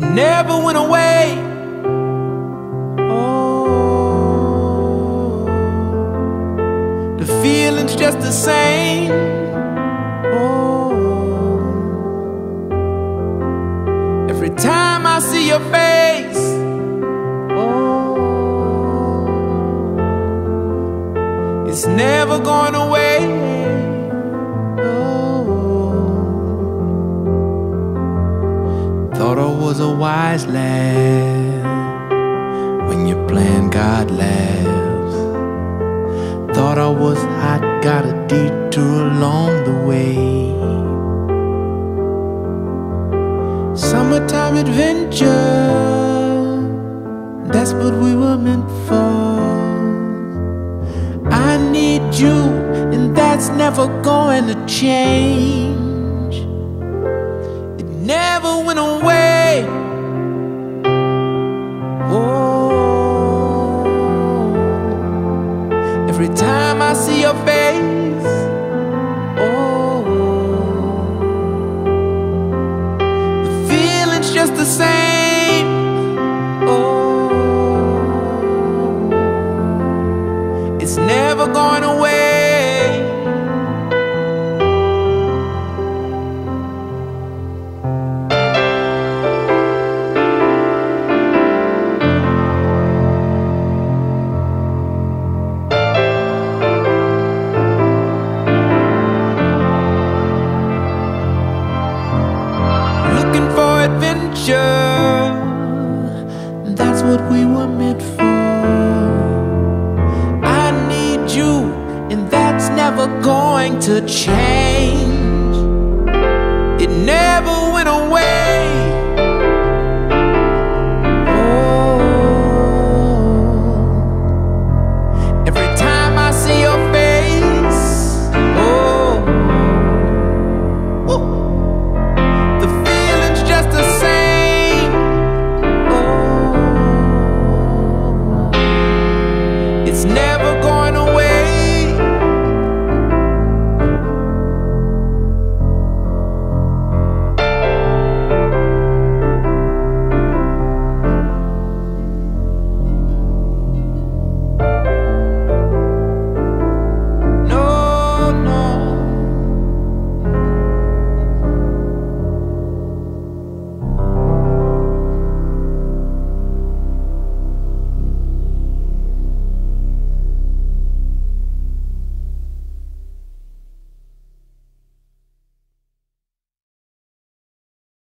never went away. Oh, the feeling's just the same. Oh, every time I see your face. Oh, it's never going away. Was a wise lad when you plan God laughs. Thought I was hot, got a detour along the way. Summertime adventure, that's what we were meant for. I need you, and that's never going to change. It never went away. Every time I see your face. Oh, the feeling's just the same. We were meant for. I need you, and that's never going to change. It never